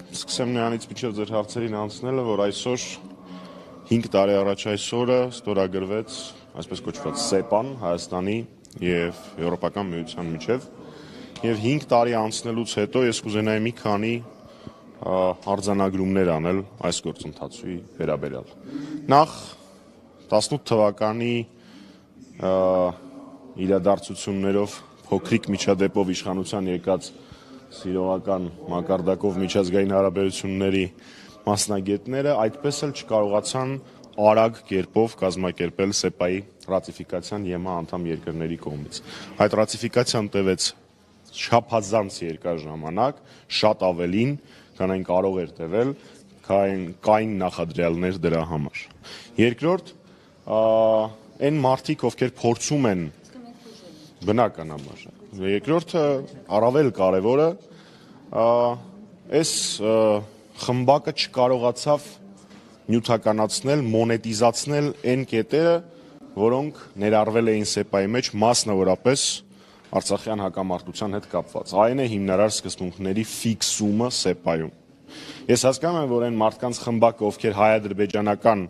Սկսեմ նրանից միջև ձեր հարցերին անցնելը, որ այսօր 5 տարի առաջ այսօրը ստորագրվեց այսպես կոչված ՍԵՊԱ-ն Հայաստանի եւ Եվրոպական միության միջև եւ 5 տարի անցնելուց հետո ես կուզենայի մի քանի արձանագրումներ անել այս գործընթացի վերաբերյալ։ Նախ 18 թվականի իրադարձություններով փոքրիկ միջադեպով իշխանության եկած սիրողական մակարդակով միջազգային հարաբերությունների մասնագետները այդպես էլ չկարողացան արագ կերպով կազմակերպել ՍԵՊԱ-ի ռատիֆիկացիան ԵՄԱ անդամ երկրների կողմից։ Այդ ռատիֆիկացիան տևեց շփազանց երկար ժամանակ, շատ ավելին, քան այն կարող էր տևել, կային կային նախադրյալներ դրա համար։ Երկրորդ, այն մարդիկ, ովքեր փորձում են բնականաբար Երկրորդը առավել կարևորը այս խմբակը չկարողացավ նյութականացնել, մոնետիզացնել այն կետերը, որոնք ներառվել էին ՍԵՊԱ-ի մեջ, մասնավորապես Արցախյան հակամարտության հետ կապված։ Այն է հիմնարար սկզբունքների ֆիքսումը ՍԵՊԱ-ում։ Ես հասկանում եմ, որ այն մարդկանց խմբակը, ովքեր հայ-ադրբեջանական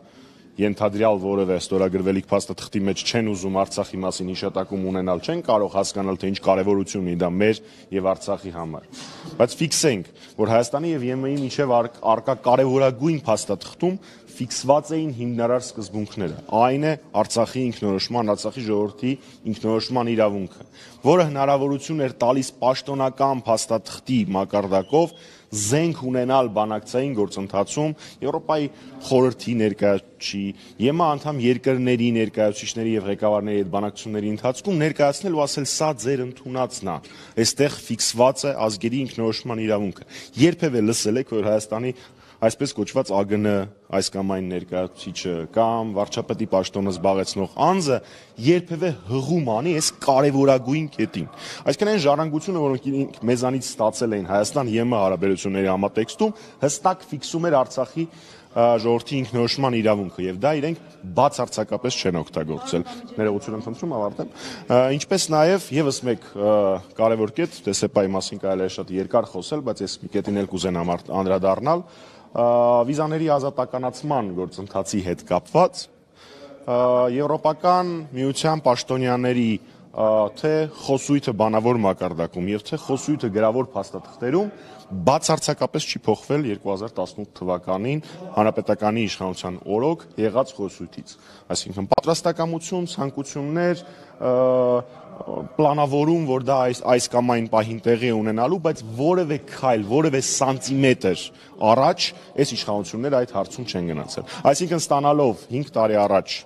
ենթադրյալ որևէ ստորագրվելիք փաստաթղթի մեջ չեն ուզում Արցախի մասին հիշատակում ունենալ, չեն կարող հասկանալ, թե ինչ կարևորություն ունի դա մեր եւ Արցախի համար։ Բայց ֆիքսենք, որ Հայաստանի եւ ԵՄ-ի միջև արկա կարևորագույն փաստաթղթում ֆիքսված էին հիմնարար սկզբունքները։ Այն է Արցախի ինքնորոշման, Արցախի ժողովրդի ինքնորոշման իրավունքը, որը հնարավորություն էր տալիս պաշտոնական փաստաթղթի մակարդակով զենք ունենալ բանակցային գործընթացում Եվրոպայի խորհրդի ներկայացուցիչի, ԵՄ անդամ երկրների ներկայացուցիչների եւ ղեկավարների հետ բանակցությունների ընթացքում ներկայացնել ու ասել սա ձեր ընդունածն է։ Այստեղ ֆիքսված է ազգերի ինքնորոշման իրավունքը։ Երբևէ լսել եք որ Հայաստանի այսպես կոչված ԱԳՆ այս կամ այն ներկայացուցիչը կամ վարչապետի պաշտոնը զբաղեցնող անձը երբևէ հղում անի այս կարևորագույն կետին։ Այսինքն այն ժառանգությունը, որոնք մեզանից ստացել էին Հայաստան-ԵՄ հարաբերությունների համատեքստում, հստակ ֆիքսում էր Արցախի ժողովրդի ինքնորոշման իրավունքը եւ դա իրենք բացարձակապես չեն օգտագործել։ Ներողություն եմ խնդրում ավարտեմ։ Ինչպես նաեւ եւս մեկ կարևոր կետ, տեսեպայի մասին կարելի է շատ երկար խոսել, բայց ես մի կետին էլ կուզենամ անդրադառնալ վիզաների ազատականացման գործընթացի հետ կապված եվրոպական միության պաշտոնյաների թե խոսույթը բանավոր մակարդակում եւ թե խոսույթը գրավոր փաստաթղթերում բացարձակապես չի փոխվել 2018 թվականին հանրապետականի իշխանության օրոք եղած խոսույթից այսինքն պատրաստակամություն ցանկություններ պլանավորում, որ դա այս այս կամ այն պահին տեղի է ունենալու, բայց որևէ քայլ, որևէ սանտիմետր առաջ այս իշխանությունները այդ հարցում չեն գնացել։ Այսինքն ստանալով 5 տարի առաջ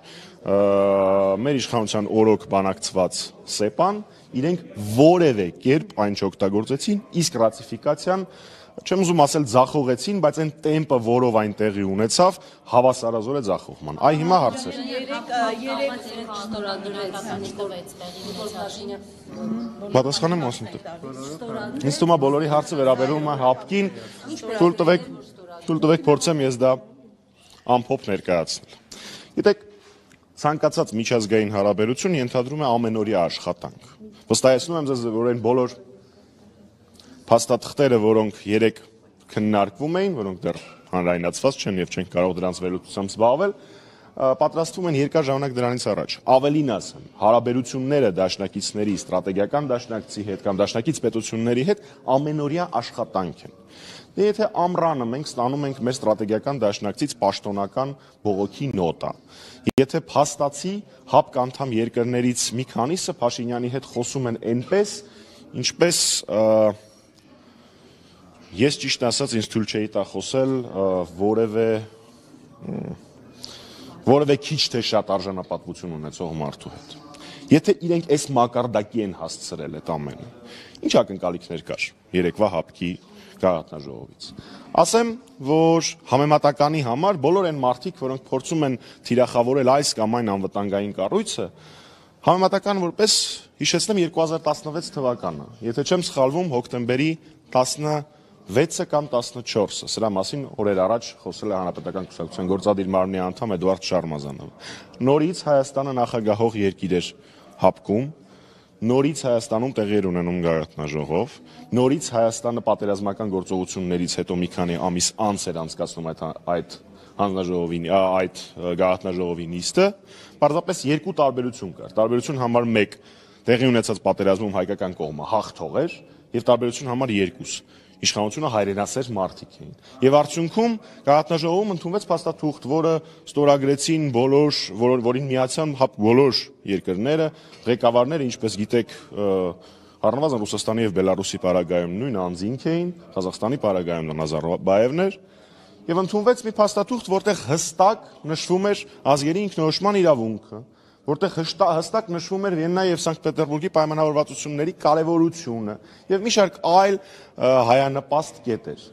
մեր իշխանության օրոք բանակցված ՍԵՊԱ-ն, իրենք որևէ կերպ այն չօգտագործեցին, իսկ ռատիֆիկացիան չեմ ուզում ասել ձախողեցին, բայց այն տեմպը, որով այն տեղի ունեցավ, հավասարազոր է ձախողման։ Այ հիմա հարցեր։ Պատասխանեմ ասում տեղ։ Ինձ թվում է բոլորի հարցը վերաբերում է հապկին, թույլ տվեք, թույլ տվեք փորձեմ ես դա ամփոփ ներկայացնել։ Գիտեք, ցանկացած միջազգային հարաբերություն ենթադրում է ամենօրյա աշխատանք։ Վստահեցնում եմ ձեզ, որ այն բոլոր փաստաթղթերը, որոնք երեք քննարկվում էին, որոնք դեռ հանրայնացված չեն եւ չեն կարող դրանց վերլուծությամբ զբաղվել, պատրաստվում են երկար ժամանակ դրանից առաջ։ Ավելին ասեմ, հարաբերությունները դաշնակիցների, ստրատեգիական դաշնակցի հետ կամ դաշնակից պետությունների հետ ամենօրյա աշխատանք են։ Դե եթե ամռանը մենք ստանում ենք մեր ստրատեգիական դաշնակցից պաշտոնական բողոքի նոտա, եթե փաստացի հապկ անդամ երկրներից մի քանիսը Փաշինյանի հետ խոսում են այնպես, ինչպես և, Ես ճիշտ ասած ինձ թույլ չէի տա խոսել որևէ որևէ քիչ թե շատ արժանապատվություն ունեցող մարդու հետ։ Եթե իրենք այս մակարդակի են հասցրել այդ ամենը, ինչ ակնկալիքներ կար երեկվա հապկի գաղտնաժողովից։ Ասեմ, որ համեմատականի համար բոլոր այն մարդիկ, որոնք փորձում են թիրախավորել այս կամ այն անվտանգային կառույցը, համեմատական որպես հիշեցնեմ 2016 թվականը։ Եթե չեմ սխալվում, հոկտեմբերի 10 6-ը կամ 14-ը։ Սրա մասին օրեր առաջ խոսել է Հանրապետական կուսակցության գործադիր մարմնի անդամ Էդուարդ Շարմազանովը։ Նորից Հայաստանը նախագահող երկիր էր հապկում, նորից Հայաստանում տեղի էր ունենում գաղտնաժողով, նորից Հայաստանը պատերազմական գործողություններից հետո մի քանի ամիս անց էր անցկացնում այդ այդ հանձնաժողովի այդ գաղտնաժողովի նիստը, պարզապես երկու տարբերություն կար։ Տարբերություն համար 1 տեղի ունեցած պատերազմում հայկական կողմը հաղթող էր եւ տարբերություն համար 2 իշխանությունը հայրենասեր մարդիկ էին։ Եվ արդյունքում գաղտնաժողովում ընդունվեց փաստաթուղթ, որը ստորագրեցին բոլոր, որ, որին միացան բոլոր երկրները, ղեկավարները, ինչպես գիտեք, առնվազն Ռուսաստանի եւ Բելարուսի պարագայում նույն անձինք էին, Ղազախստանի պարագայում Նազարբաևն էր, եւ ընդունվեց մի փաստաթուղթ, որտեղ հստակ նշվում էր ազգերի ինքնորոշման իրավունքը, որտեղ հստակ նշվում էր Վիեննայի եւ Սանկտ Պետերբուրգի պայմանավորվածությունների կարեւորությունը եւ մի շարք այլ հայանպաստ կետեր։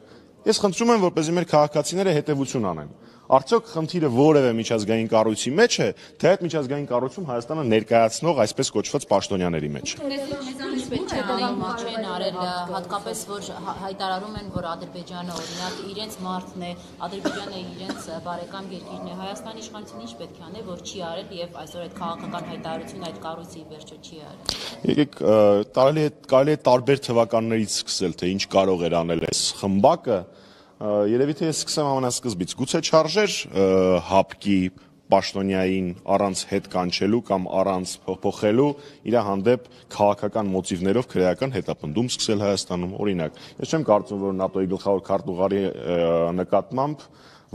Ես խնդրում եմ, որպեսզի մեր քաղաքացիները հետևություն անեն արդյոք խնդիրը որևէ միջազգային կառույցի մեջ է, թե այդ միջազգային կառույցում Հայաստանը ներկայացնող այսպես կոչված պաշտոնյաների մեջ։ Մեզանից պետք է այն չեն արել հատկապես որ հայտարարում են որ Ադրբեջանը օրինակ իրենց մարդն է, Ադրբեջանը իրենց բարեկամ երկիրն է, Հայաստանի իշխանությունը ինչ պետք է անի, որ չի արել եւ այսօր այդ քաղաքական հայտարարությունը այդ կառույցի վերջը չի արել։ Եկեք կարելի է կարելի է տարբեր թվականներից սկսել, թե ինչ կարող էր անել այս խմբակը երևի թե ես սկսեմ ամենասկզբից։ Գուցե չարժեր հապկի պաշտոնյային առանց հետ կանչելու կամ առանց փոխփոխելու իր հանդեպ քաղաքական մոտիվներով քրեական հետապնդում սկսել Հայաստանում օրինակ ես չեմ կարծում որ ՆԱՏՕ-ի գլխավոր քարտուղարի նկատմամբ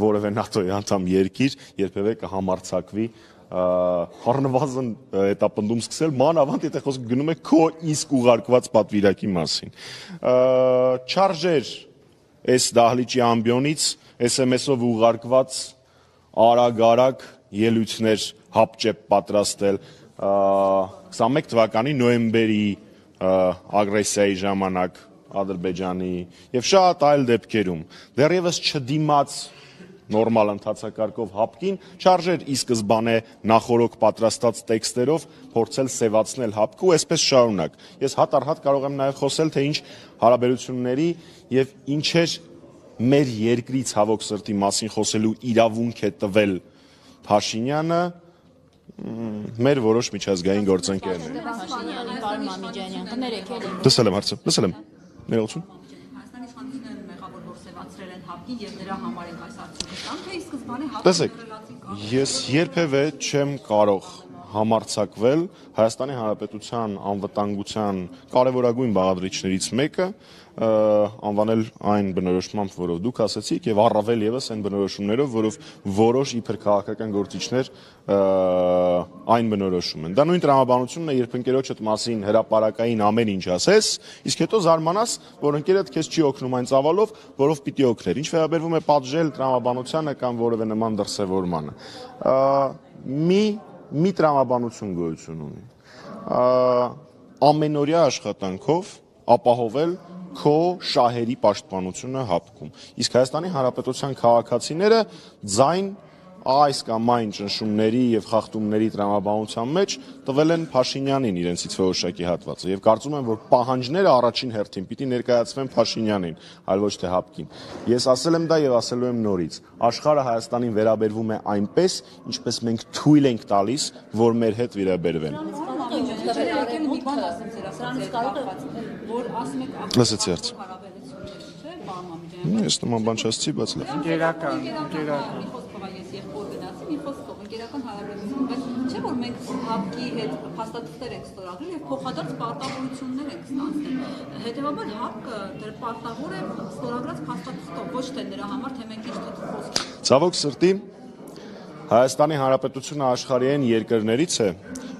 որևէ ՆԱՏՕ-ի անդամ երկիր երբևէ կհամարցակվի առնվազն հետապնդում սկսել մանավանդ եթե խոսքը գնում է քո իսկ ուղարկված պատվիրակի մասին չարժեր այս դահլիճի ամբիոնից SMS-ով ուղարկված արագ-արագ ելույթներ հապճեպ պատրաստել 21 թվականի նոեմբերի ագրեսիայի ժամանակ Ադրբեջանի եւ շատ այլ դեպքերում դեռևս չդիմաց նորմալ ընթացակարգով հապկին չարժեր ի սկզբանե նախորոք պատրաստած տեքստերով փորձել սևացնել հապկը ու այսպես շարունակ ես հատ առհատ կարող եմ նաեւ խոսել թե ինչ հարաբերությունների եւ ինչեր մեր երկրի ցավոք սրտի մասին խոսելու իրավունք է տվել Փաշինյանը մեր որոշ միջազգային գործընկերներ։ Փաշինյանի պարոն Մամիջանյան, կներեք էլի։ Լսել եմ հարցը, լսել եմ։ Ներողություն։ Հայաստանի իշխանությունները մեղավոր որ հապկին եւ նրա համար են այս արդյունքը տան, թե ի սկզբանե հապկը Տեսեք, ես երբևէ չեմ կարող համարցակվել Հայաստանի Հանրապետության անվտանգության կարևորագույն բաղադրիչներից մեկը անվանել այն բնորոշմամբ, որով դուք ասացիք եւ առավել եւս այն բնորոշումներով, որով որոշ իբր քաղաքական գործիչներ այն բնորոշում են։ Դա նույն տրամաբանությունն է, երբ ընկերոջդ մասին հրաապարակային ամեն ինչ ասես, իսկ հետո զարմանաս, որ ընկերդ քեզ չի օգնում այն ծավալով, որով պիտի օգներ։ Ինչ վերաբերվում է պատժել տրամաբանությանը կամ որևէ նման դրսևորմանը։ Մի մի տրամաբանություն գոյություն ունի. Ամենօրյա աշխատանքով ապահովել քո շահերի պաշտպանությունը հապկում իսկ Հայաստանի Հանրապետության քաղաքացիները ձայն այս կամ այն ճնշումների եւ խախտումների տրամաբանության մեջ տվել են Փաշինյանին իրենցից որոշակի հատվածը եւ կարծում եմ որ պահանջները առաջին հերթին պիտի ներկայացվեն Փաշինյանին, այլ ոչ թե Հապկին։ Ես ասել եմ դա եւ ասելու եմ նորից։ Աշխարհը Հայաստանին վերաբերվում է այնպես, ինչպես մենք թույլ ենք տալիս, որ մեր հետ վերաբերվեն։ Լսեցի հարց։ Ես նման բան չասցի, բայց լավ։ Ընկերական, ընկերական։ Մի խոսքով ես եղբոր գնացի, մի խոսքով ընկերական հարաբերություն, բայց չէ որ մենք հապկի հետ փաստաթղթեր ենք ստորագրել եւ փոխադարձ պարտավորություններ ենք ստանձնել։ Հետևաբար հապկը դեռ պարտավոր է ստորագրած փաստաթղթով, ոչ թե նրա համար, թե մենք ինչ թե խոսքի։ Ցավոք սրտի Հայաստանի Հանրապետությունը աշխարհի այն երկրներից է,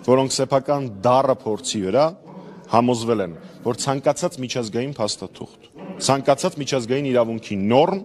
որոնք սեփական դառը փորձի վրա համոզվել են, որ ցանկացած միջազգային փաստաթուղթ ցանկացած միջազգային իրավունքի նորմ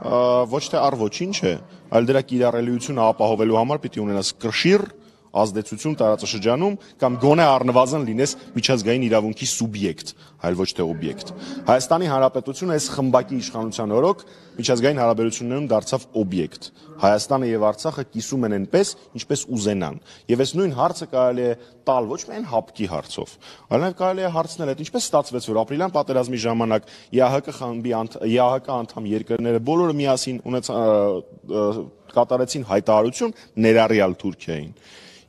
ոչ թե առ ոչինչ է, այլ դրա կիրառելիությունը ապահովելու համար պիտի ունենաս կշիռ ազդեցություն տարածաշրջանում կամ գոնե առնվազն լինես միջազգային իրավունքի սուբյեկտ, այլ ոչ թե օբյեկտ։ Հայաստանի Հանրապետությունը այս խմբակի իշխանության օրոք միջազգային հարաբերություններում դարձավ օբյեկտ։ Հայաստանը եւ Արցախը կիսում են այնպես, ինչպես ուզենան։ Եվ այս նույն հարցը կարելի է տալ ոչ միայն հապկի հարցով, այլ նաեւ կարելի է հարցնել, այդ ինչպես ստացվեց, որ ապրիլյան պատերազմի ժամանակ ԵԱՀԿ խմբի ԵԱՀԿ անդամ երկրները բոլորը միասին ունեցան կատարեցին հայտարարություն ներառյալ Թուրքիային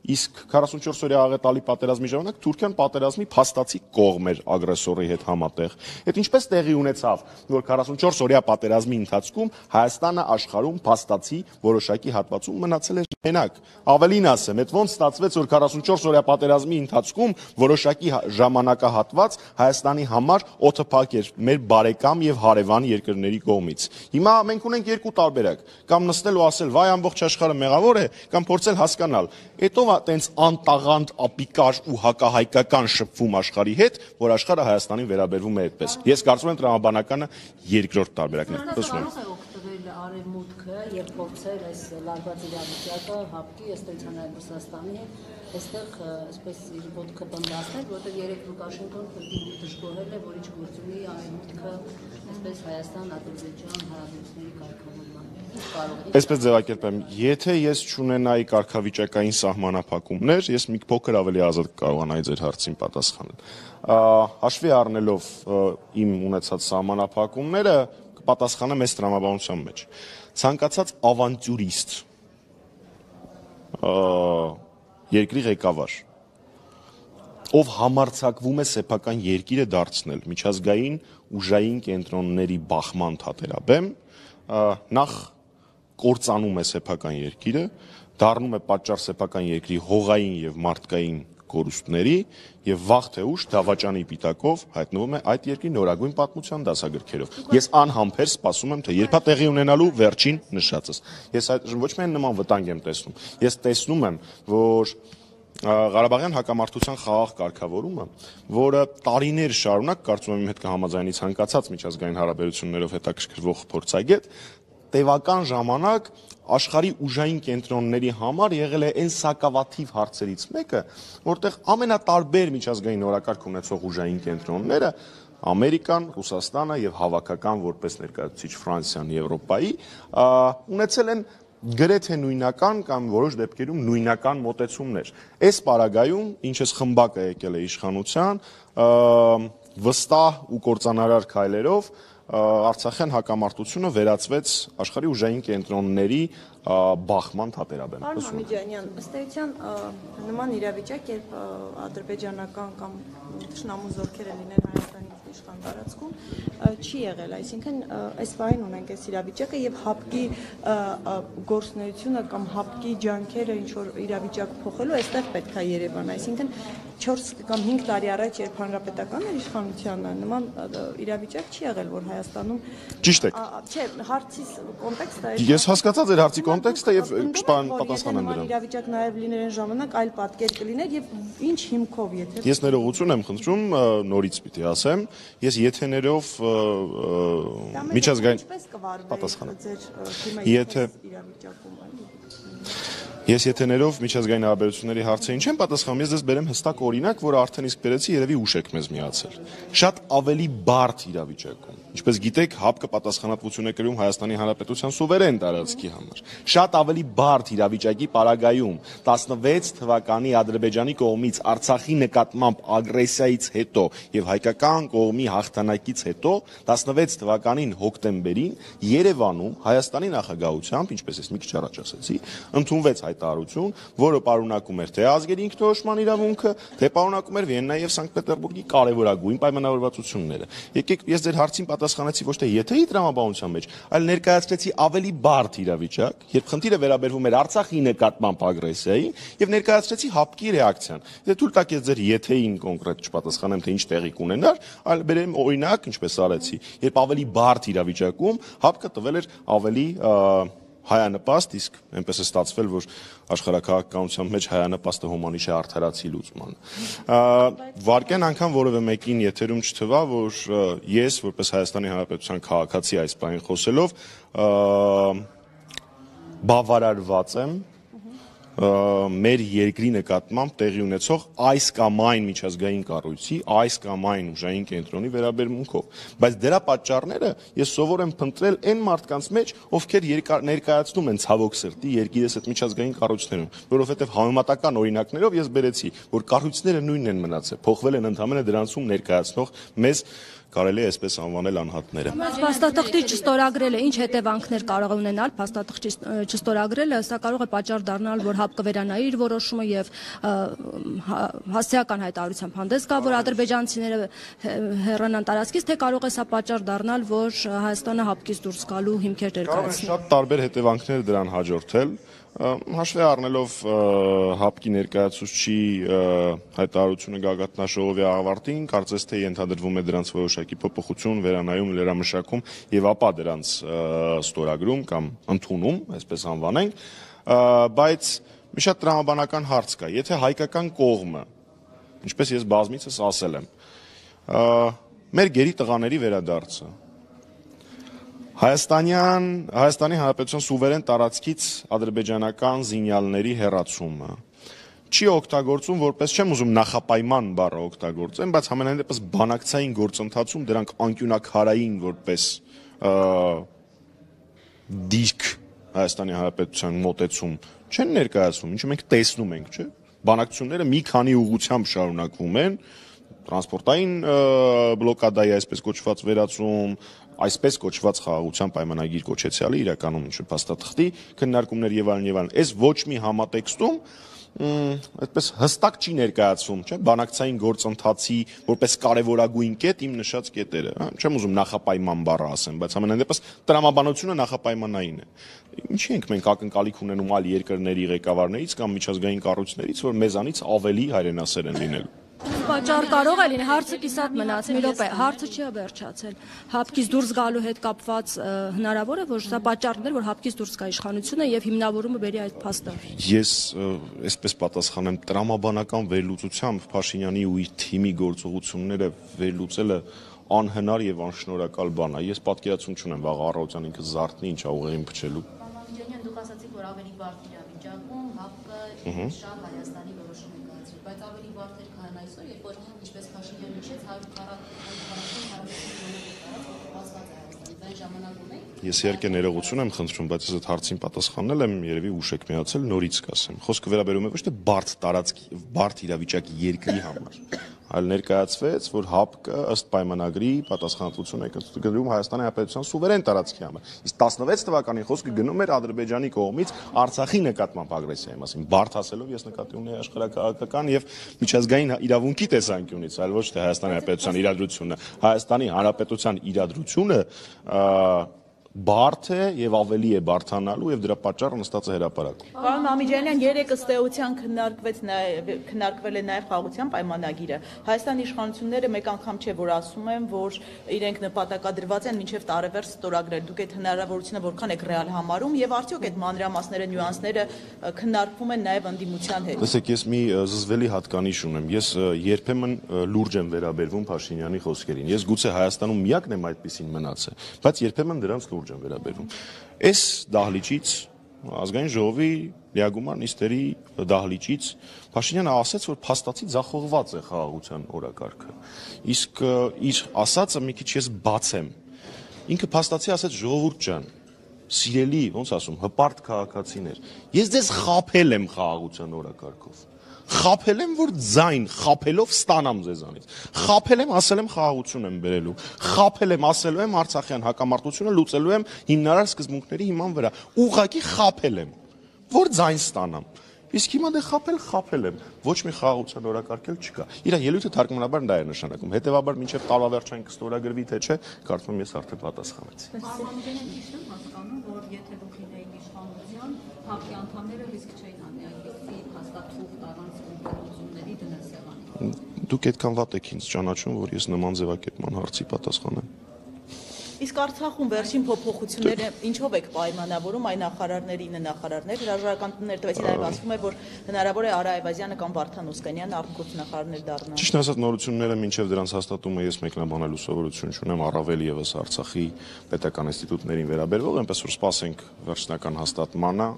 իսկ 44 օրյա աղետալի պատերազմի ժամանակ Թուրքիան պատերազմի փաստացի կողմ էր ագրեսորի հետ համատեղ։ Այդ ինչպես տեղի ունեցավ, որ 44 օրյա պատերազմի ընթացքում Հայաստանը աշխարհում փաստացի որոշակի հատվածում մնացել էր մենակ։ Ավելին ասեմ, այդ ոնց ստացվեց, որ 44 օրյա պատերազմի ընթացքում որոշակի հա- ժամանակահատված Հայաստանի համար օդը փակ էր մեր բարեկամ եւ հարևան երկրների կողմից։ Հիմա մենք ունենք երկու տարբերակ, կամ նստել ու ասել, վայ ամբողջ աշխարհը մեղավոր է, կամ փորձել հասկանալ։ Էտով է տենց անտաղանդ ապիկար ու հակահայկական շփվում աշխարհի հետ, որ աշխարհը Հայաստանին վերաբերվում է այդպես։ Ես կարծում եմ տրամաբանականը երկրորդ տարբերակն է։ Տեսնում եմ։ արևմուտքը եւ փորձել այս լարված իրավիճակը հապկի ըստեյցան այլ Ռուսաստանի հետ այստեղ այսպես իր ոդկը բնդասնել, որտեղ երեք Լուկաշենկոն քրտինի դժգոհել է, որ ինչ գործ ունի արևմուտքը այսպես Հայաստան-Ադրբեջան հարաբերությունների կարգավորման։ Ինչ կարող է Այսպես ձևակերպեմ, եթե ես ճունենայի կարգավիճակային սահմանափակումներ, ես մի փոքր ավելի ազատ կարողանայի ձեր հարցին պատասխանել։ Հաշվի առնելով իմ ունեցած սահմանափակումները, կպատասխանեմ այս տրամաբանության մեջ։ Ցանկացած ավանտյուրիստ երկրի ղեկավար ով համարցակվում է սեփական երկիրը դարձնել միջազգային ուժային կենտրոնների բախման թատերաբեմ, նախ կործանում է սեփական երկիրը, դառնում է պատճառ սեփական երկրի հողային եւ մարդկային կորուստների եւ վաղ թե ուշ դավաճանի պիտակով հայտնվում է այդ երկրի նորագույն պատմության դասագրքերով։ Ես անհամբեր սպասում եմ, թե երբ է տեղի ունենալու վերջին նշածս։ Ես այդ ոչ միայն նման վտանգ եմ տեսնում, ես տեսնում եմ, որ Ղարաբաղյան հակամարտության խաղաղ կարգավորումը, որը տարիներ շարունակ կարծում եմ իմ հետ կհամաձայնի ցանկացած միջազգային հարաբերություններով հետաքրքրվող փորձագետ, տևական ժամանակ աշխարհի ուժային կենտրոնների համար եղել է այն սակավաթիվ հարցերից մեկը, որտեղ ամենատարբեր միջազգային օրակարգ ունեցող ուժային կենտրոնները Ամերիկան, Ռուսաստանը եւ հավաքական որպես ներկայացուցիչ Ֆրանսիան Եվրոպայի ունեցել են գրեթե նույնական կամ որոշ դեպքերում նույնական մոտեցումներ։ Այս պարագայում, ինչպես խմբակը եկել է իշխանության, վստահ ու կործանարար քայլերով Արցախյան հակամարտությունը վերածվեց աշխարհի ուժային կենտրոնների բախման թատերաբեմ։ Պարոն Մամեջանյան, ըստ էության նման իրավիճակ, երբ ադրբեջանական կամ ճշնամու զորքերը լինեն Հայաստանի իշխան տարածքում, չի եղել, այսինքն այս վային ունենք այս իրավիճակը եւ հապկի ը, ը, գործնեությունը կամ հապկի ջանքերը ինչ որ իրավիճակ փոխելու, այստեղ պետք է Երևան, այսինքն 4 կամ 5 տարի առաջ երբ հանրապետական էր իշխանությունը, նման իրավիճակ չի եղել, որ Հայաստանում Ճիշտ ա, Չէ, հարցիս կոնտեքստը Ես հասկացա ձեր հարցի կոնտեքստը եւ որ պատասխանեմ դրան։ Իրավիճակ նաև լիներ այն ժամանակ այլ պատկեր կլիներ եւ ինչ հիմքով եթե Ես ներողություն եմ խնդրում, նորից պիտի ասեմ, ես եթեներով միջազգային ինչպես կվարվի Պատասխանեմ։ ձեր ը, թիմը Եթե- եթե իրավիճակում այլ Ես եթեներով միջազգային հարաբերությունների հարցերին չեմ պատասխանում, ես դες բերեմ հստակ օրինակ, որը արդեն իսկ բերեցի, երևի ուշ եք մեզ միացել։ Շատ ավելի բարդ իրավիճակում։ Ինչպես գիտեք, ՀԱՊԿ պատասխանատվություն է կրում Հայաստանի Հանրապետության սուվերեն տարածքի համար։ Շատ ավելի բարդ իրավիճակի պարագայում 16 թվականի Ադրբեջանի կողմից Արցախի նկատմամբ ագրեսիայից հետո եւ հայկական կողմի հաղթանակից հետո 16 թվականին հոկտեմբերին Երևանում Հայաստանի նախագահությամբ, ինչպես ես մի քիչ առաջ ասացի, ընդունվեց հայտարարություն, որը պարունակում էր թե ազգերի ինքնորոշման իրավունքը, թե պարունակում էր Վիեննայի եւ Սանկտ Պետերբուրգի կարևորագույն պայմանավորվածությունները։ Եկեք ես ձեր հարցին պատասխանեցի ոչ թե եթեի դրամաբանության մեջ, այլ ներկայացրեցի ավելի բարդ իրավիճակ, երբ խնդիրը վերաբերվում էր Արցախի նկատմամբ ագրեսիային եւ ներկայացրեցի հապկի ռեակցիան։ Եթե թույլ տաք ես ձեր եթեին կոնկրետ չպատասխանեմ, թե ինչ տեղի կունենար, այլ բերեմ օրինակ, ինչպես արեցի, երբ ավելի բարդ իրավիճակում հապկը տվել էր ավելի ա, հայանպաստ, իսկ այնպես է ստացվել, որ աշխարհակահաղականության մեջ հայանպաստը հոմանիշ է արդարացի լուծման։ Ա, Վարկեն անգամ որևէ մեկին եթերում չթվա, որ ես որպես Հայաստանի Հանրապետության քաղաքացի այս բանին խոսելով բավարարված եմ մեր երկրի նկատմամբ տեղի ունեցող այս կամ այն միջազգային կառույցի, այս կամ այն ուժային կենտրոնի վերաբերմունքով։ Բայց դրա պատճառները ես սովոր եմ փնտրել այն մարդկանց մեջ, ովքեր երկա- ներկայացնում են ցավոք սրտի երկիրս այդ միջազգային կառույցներում, որովհետև համեմատական օրինակներով ես բերեցի, որ կառույցները նույնն են մնացել, փոխվել են ընդհանրապես դրանցում ներկայացնող մեզ կարելի է այսպես անվանել անհատները։ Փաստաթղթի չստորագրելը ինչ հետևանքներ կարող ունենալ փաստաթղթի չստորագրելը, սա կարող է պատճառ դառնալ, որ ՀԱՊԿ վերանայի իր որոշումը եւ հասցեական հայտարարությամբ հանդես գա, որ ադրբեջանցիները հեռանան տարածքից, թե կարող է սա պատճառ դառնալ, որ Հայաստանը ՀԱՊԿ-ից դուրս գալու հիմքեր Կարող են ներկայացնի։ շատ տարբեր հետևանքներ դրան հաջորդել հաշվի առնելով ՀԱՊԿ-ի ներկայացուցչի հայտարարությունը գագաթնաշողովի ավարտին, կարծես թե ենթադրվում է դրանց որոշակի փոփոխություն, վերանայում, լրամշակում եւ ապա դրանց ստորագրում կամ ընդունում, այսպես անվանենք, բայց մի շատ տրամաբանական հարց կա։ Եթե հայկական կողմը, ինչպես ես բազմիցս ասել եմ, մեր գերի տղաների վերադարձը Հայաստանյան Հայաստանի Հանրապետության սուվերեն տարածքից ադրբեջանական զինյալների հերացումը չի օգտագործում որպես չեմ ուզում նախապայման բառը օգտագործեմ, բայց համենայն դեպս բանակցային գործընթացում դրանք անկյունակարային որպես դիրք Հայաստանի Հանրապետության մոտեցում չեն ներկայացվում, ինչը մենք տեսնում ենք, չէ՞։ Բանակցությունները մի քանի ուղությամբ շարունակվում են, տրանսպորտային բլոկադայի այսպես կոչված վերացում, այսպես կոչված խաղաղության պայմանագիր կոչեցյալի իրականում ինչ փաստաթղթի քննարկումներ եւ այլն եւ այլն։ Այս ոչ մի համատեքստում այդպես հստակ չի ներկայացվում, չէ՞, բանակցային գործընթացի որպես կարևորագույն կետ իմ նշած կետերը, հա, չեմ ուզում նախապայման բառը ասեմ, բայց ամենայն դեպս տրամաբանությունը նախապայմանային է։ Ինչի ենք մենք ակնկալիք ունենում այլ երկրների ղեկավարներից կամ միջազգային կառույցներից, որ մեզանից ավելի հայրենասեր են լինելու։ Պատճառ կարող է լինի, հարցը կիսատ մնաց, մի րոպե, հարցը չի վերջացել։ Հապկից դուրս գալու հետ կապված հնարավոր է, որ սա պատճառն էր, որ հապկից դուրս գա իշխանությունը եւ հիմնավորումը բերի այդ փաստը։ Ես այսպես պատասխանեմ տրամաբանական վերլուծությամբ Փաշինյանի ու իր թիմի գործողությունները վերլուծելը անհնար եւ անշնորհակալ բան է։ Ես պատկերացում չունեմ վաղ առավոտյան ինքը զարթնի ինչա ուղեղին փչելու։ Ջանյան դուք ասացիք, որ ավելի բարդ իրավիճակում ՀԱՊԿ շատ Հայաստանի որոշում է կայացրել, բայց ավելի բարդ էր այսօր, երբ որ ինչպես Փաշինյանը նշեց 140 140 այն ժամանակ ունենք Ես իհարկե ներողություն եմ խնդրում, բայց ես այդ հարցին պատասխանել եմ, երևի ուշ եք միացել, նորից կասեմ։ Խոսքը վերաբերում է ոչ թե բարդ տարածք, բարդ իրավիճակի երկրի համար, այլ ներկայացվեց, որ ՀԱՊԿ ըստ պայմանագրի պատասխանատվություն է կրում Հայաստանի Հանրապետության սուվերեն տարածքի համար։ Իսկ 16 թվականին խոսքը գնում էր Ադրբեջանի կողմից Արցախի նկատմամբ ագրեսիայի մասին։ Բարդ ասելով ես նկատի ունեի աշխարհակահաղական եւ միջազգային իրավունքի տեսանկյունից, այլ ոչ թե Հայաստանի Հանրապետության իրադրությունը։ Հայաստանի Հանրապետության իրադրությունը բարդ է եւ ավելի է բարթանալու եւ դրա պատճառը նստած է հրաապարակում։ Պարոն Մամիջանյան, երեք ըստ էության քննարկվեց նաեւ քննարկվել է նաեւ խաղաղության պայմանագիրը։ Հայաստանի իշխանությունները մեկ անգամ չէ որ ասում են, որ իրենք նպատակադրված են մինչեւ տարեվերջ ստորագրել։ Դուք այդ հնարավորությունը որքան եք ռեալ համարում եւ արդյոք այդ մանրամասները, նյուանսները քննարկվում են նաեւ ընդդիմության հետ։ Տեսեք, ես մի զզվելի հատկանիշ ունեմ։ Ես երբեմն լուրջ եմ վերաբերվում Փաշինյանի խոսքերին։ Ես գուցե Հայաստանում միակն եմ այդպեսին մնացել, բայց երբեմն դրանց լուրջ եմ վերաբերվում։ Այս դահլիճից ազգային ժողովի լիագումար նիստերի դահլիճից Փաշինյանը ասաց, որ փաստացի ձախողված է խաղաղության օրակարգը։ Իսկ իր ասածը մի քիչ ես բացեմ։ Ինքը փաստացի ասաց ժողովուրդ ջան, սիրելի, ոնց ասում, հպարտ քաղաքացիներ, ես ձեզ խափել եմ խաղաղության օրակարգով խափել եմ որ ձայն խափելով ստանամ ձեզանից խափել եմ ասել եմ խաղաղություն եմ բերելու խափել եմ ասելու եմ արցախյան հակամարտությունը լուծելու եմ հիմնարար սկզբունքների հիման վրա ուղակի խափել եմ որ ձայն ստանամ Իսկ հիմա դե խապել խապել եմ։ Ոչ մի խաղաղության օրակարգել չկա։ Իրա ելույթը թարգմանաբար դա է նշանակում։ Հետևաբար մինչև տարվա վերջային կստորագրվի թե չէ, կարծում ես արդեն պատասխանեցի։ Համաձայն եմ հասկանում, որ եթե դուք լինեիք իշխանության, հապի անդամները ռիսկ չէին անի այդպեսի հաստատող առանց կոնկրետությունների դնասեղանի։ Դուք այդքան վատ եք ինձ ճանաչում, որ ես նման ձևակերպման հարցի պատասխանեմ։ Իսկ Արցախում վերջին փոփոխությունները ինչով եք պայմանավորում այն նախարարների 9 նախարարներ հրաժարականներ տվեցին այլ ասվում է որ հնարավոր է Արա Այվազյանը կամ Վարդան Օսկանյանը արտգործ նախարարներ դառնան։ Ճիշտ ասած նորությունները մինչև դրանց հաստատումը ես մեկնաբանելու սովորություն չունեմ առավել եւս Արցախի պետական ինստիտուտներին վերաբերող, այնպես որ սպասենք վերջնական հաստատմանը,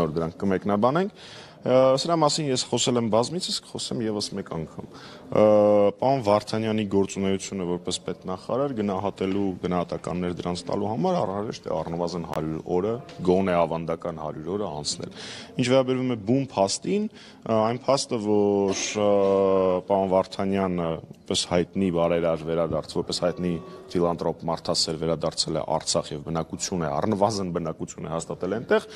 նոր դրանք կմեկնաբանենք Սրա մասին ես խոսել եմ բազմիցս, խոսեմ եւս մեկ անգամ։ Պարոն Վարդանյանի գործունեությունը որպես պետնախարար գնահատելու գնահատականներ դրանց տալու համար առհրաժեշտ է առնվազն 100 օրը, գոնե ավանդական 100 օրը անցնել։ Ինչ վերաբերում է բուն փաստին, այն փաստը, որ պարոն Վարդանյանը որպես հայտնի բարերար վերադարձ, որպես հայտնի ֆիլանտրոպ մարդասեր վերադարձել է Արցախ եւ բնակություն է, առնվազն բնակություն է հաստատել այնտեղ,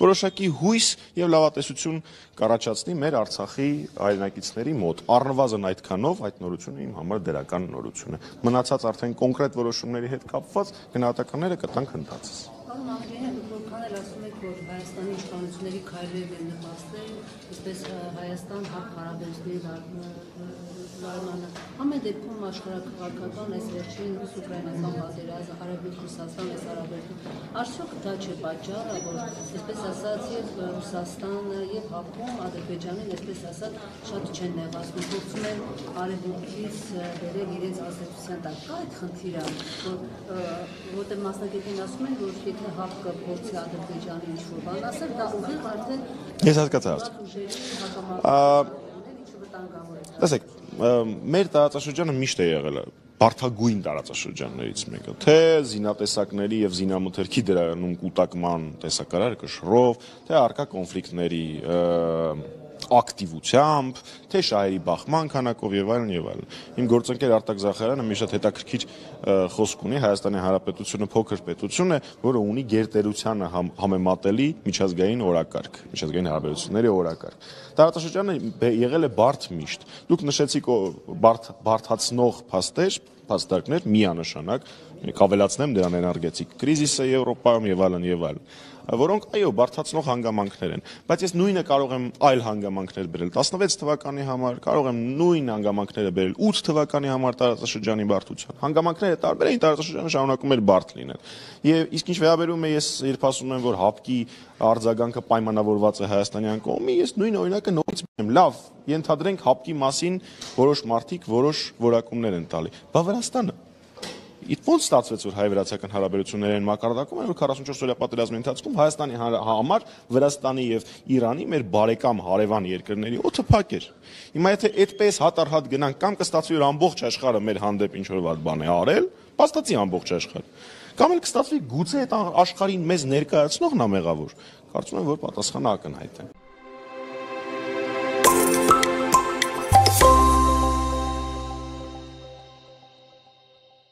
որոշակի հույս եւ լավատեսություն կառաջացնի մեր Արցախի հայրենակիցների մոտ։ Առնվազն այդքանով այդ նորությունը իմ համար դրական նորություն է։ Մնացած արդեն կոնկրետ որոշումների հետ կապված գնահատականները կտանք ընդհանրապես։ Պարոն Անդրեյան, որքան էլ ասում եք, որ Հայաստանի իշխանությունների քայլերն են նպաստել, այսպես Հայաստան հարաբերությունների զարմանը։ Ամեն դեպքում աշխարհակաղակական այս վերջին ռուս-ուկրաինական պատերազմը, Արաբիկ-Ռուսաստան այս հարաբերություն, արդյոք դա չէ պատճառը, որ այսպես ասած եւ Ռուսաստանը եւ Հակոմ Ադրբեջանին այսպես ասած շատ չեն նեղացնում, փորձում են արևմուտքից բերել իրենց ազդեցության տակ։ Կա այդ խնդիրը, որ որտեղ մասնակիցին ասում են, որ եթե ՀԱՊԿ փորձի Ադրբեջանի ինչ-որ բան ասել, դա ուղիղ արդեն Ես հասկացա հարցը։ Տեսեք, մեր տարածաշրջանը միշտ է եղել բարթագույն տարածաշրջաններից մեկը թե զինատեսակների եւ զինամթերքի դրանում կൂട്ടակման տեսակարար կշռով թե արկա կոնֆլիկտների ակտիվությամբ, թե շահերի բախման քանակով եւ այլն եւ այլն։ Իմ գործընկեր Արտակ Զախարյանը մի շատ հետաքրքիր խոսք ունի Հայաստանի Հանրապետությունը փոքր պետություն է, որը ունի գերտերությանը համ, համեմատելի միջազգային օրակարգ, միջազգային հարաբերությունների օրակարգ։ Տարածաշրջանը եղել է բարդ միշտ։ Դուք նշեցիք բարդ բարդացնող փաստեր, փաստարկներ միանշանակ, կավելացնեմ դրան էներգետիկ կրիզիսը Եվրոպայում եւ այլն եւ այլն որոնք այո բարթացնող հանգամանքներ են բայց ես նույնը կարող եմ այլ հանգամանքներ բերել 16 թվականի համար կարող եմ նույն հանգամանքները բերել 8 թվականի համար տարածաշրջանի բարդության հանգամանքները տարբեր էին տարածաշրջանը շարունակում էր բարդ լինել եւ իսկ ինչ վերաբերում է ես երբ ասում եմ որ հապկի արձագանքը պայմանավորված է հայաստանյան կողմի ես նույն օրինակը նորից եմ լավ ենթադրենք հապկի մասին որոշ մարդիկ որոշ որակումներ են տալի բա Վրաստանը Իդ ո՞նց ստացվեց որ հայ-վրացական հարաբերություններն մակարդակում են որ 44 օրյա պատերազմի ընթացքում Հայաստանի համար Վրաստանի եւ Իրանի մեր բարեկամ հարևան երկրների օդը փակ էր։ Հիմա եթե այդպես հատ-առհատ գնանք կամ կստացվի որ ամբողջ աշխարհը մեր հանդեպ ինչ որ վատ բան է արել, փաստացի ամբողջ աշխարհը։ Կամ էլ կստացվի գուցե այդ աշխարհին մեզ ներկայացնողն է մեղավոր։ Կարծում եմ որ պատասխանը ակնհայտ է։